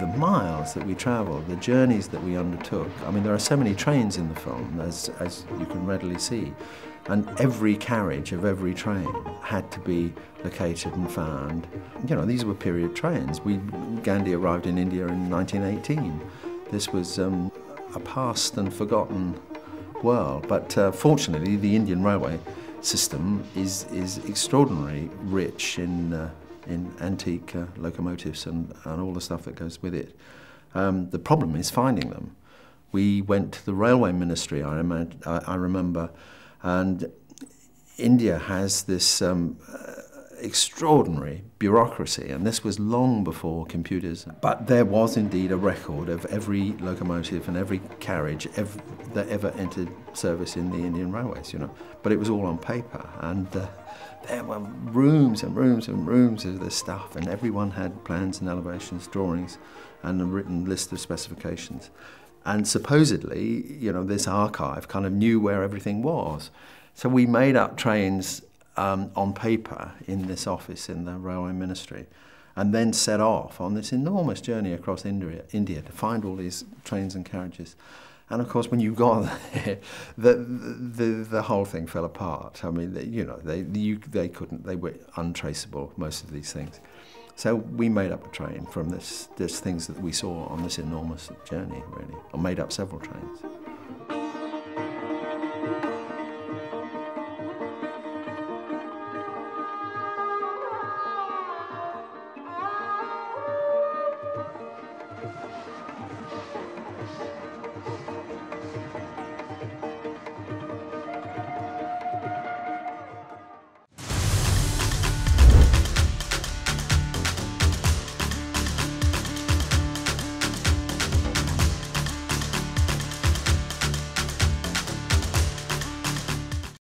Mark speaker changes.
Speaker 1: the miles that we travelled, the journeys that we undertook. I mean, there are so many trains in the film, as, as you can readily see, and every carriage of every train had to be located and found. You know, these were period trains. We, Gandhi arrived in India in 1918. This was um, a past and forgotten world, but uh, fortunately, the Indian Railway system is, is extraordinarily rich in, uh, in antique uh, locomotives and, and all the stuff that goes with it. Um, the problem is finding them. We went to the railway ministry, I, rem I remember, and India has this um, extraordinary bureaucracy, and this was long before computers. But there was indeed a record of every locomotive and every carriage ev that ever entered service in the Indian Railways, you know. But it was all on paper, and uh, there were rooms and rooms and rooms of this stuff, and everyone had plans and elevations, drawings, and a written list of specifications. And supposedly, you know, this archive kind of knew where everything was. So we made up trains um, on paper in this office in the railway ministry and then set off on this enormous journey across India, India to find all these trains and carriages. And of course, when you got there, the, the, the whole thing fell apart. I mean, they, you know, they, you, they couldn't, they were untraceable, most of these things. So we made up a train from this, this things that we saw on this enormous journey, really, or made up several trains.